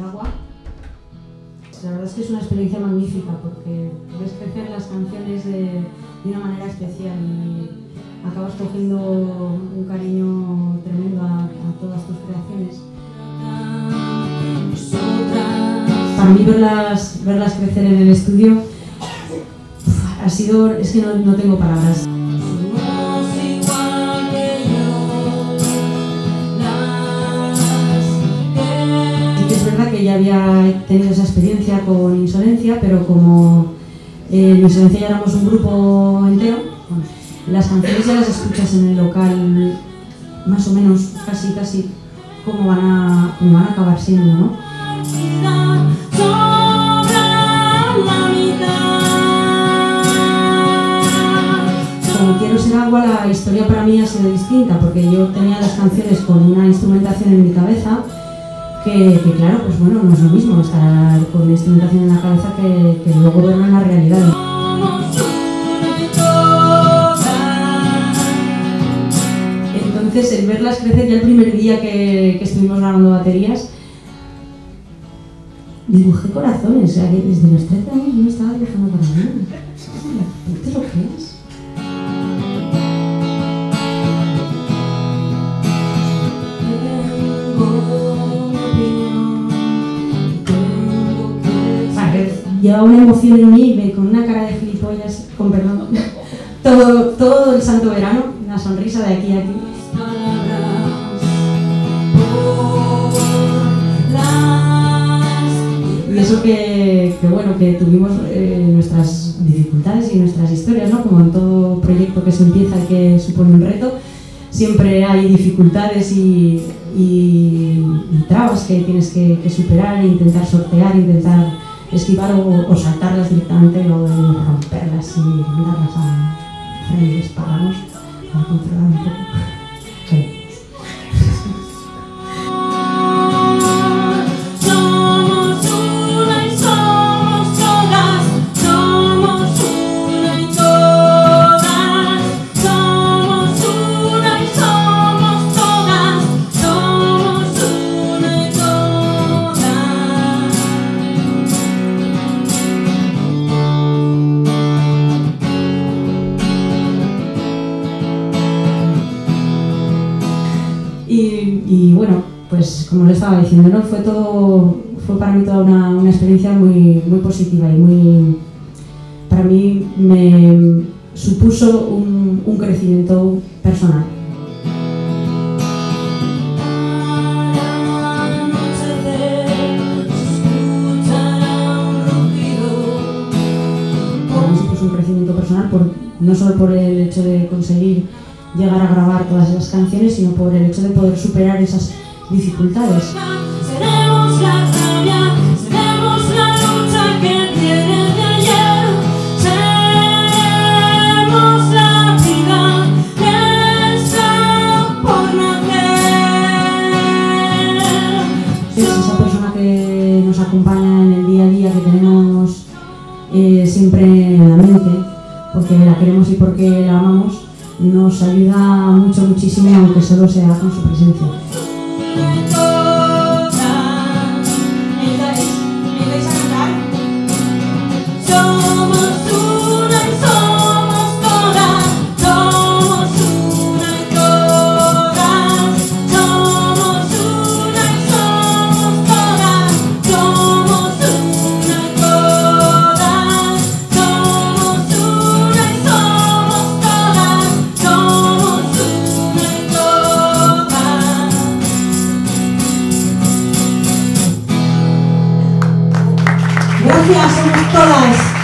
agua. La verdad es que es una experiencia magnífica porque ves crecer las canciones de, una manera especial y acabas cogiendo un cariño tremendo a, a todas tus creaciones. Para mí verlas, verlas crecer en el estudio ha sido, es que no, no tengo palabras. Que ya había tenido esa experiencia con Insolencia, pero como eh, en Insolencia ya éramos un grupo entero, las canciones ya las escuchas en el local más o menos, casi, casi, como van a, van a acabar siendo, ¿no? Como quiero ser agua, la historia para mí ha sido distinta, porque yo tenía las canciones con una instrumentación en mi cabeza, que, claro, pues bueno, no es lo mismo estar con instrumentación en la cabeza que, luego verlo en la realidad. Entonces, el verlas crecer ya el primer día que, estuvimos grabando baterías, dibujé corazones, o sea, que desde los 30 años yo me estaba dibujando corazones. ¿Esto es lo que es? Lleva una emoción en mí, con una cara de gilipollas, con perdón, todo, todo el santo verano, una sonrisa de aquí a aquí. Y eso que, bueno, que tuvimos eh, nuestras dificultades y nuestras historias, ¿no? Como en todo proyecto que se empieza que supone un reto, siempre hay dificultades y, y, trabas que tienes que, que superar intentar sortear, intentar esquivar o, o saltarlas directamente o romperlas y mandarlas a espárragos para controlar un poco. Pues como le estaba diciendo, ¿no? fue, todo, fue para mí toda una, experiencia muy, muy positiva y muy, para mí me supuso un, crecimiento personal. Un crecimiento personal por, no solo por el hecho de conseguir llegar a grabar todas esas canciones, sino por el hecho de poder superar esas dificultades. Es esa persona que nos acompaña en el día a día, que tenemos eh, siempre en la mente, porque la queremos y porque la amamos nos ayuda mucho, muchísimo, aunque solo sea con su presencia. Santo. confiança todos. torões.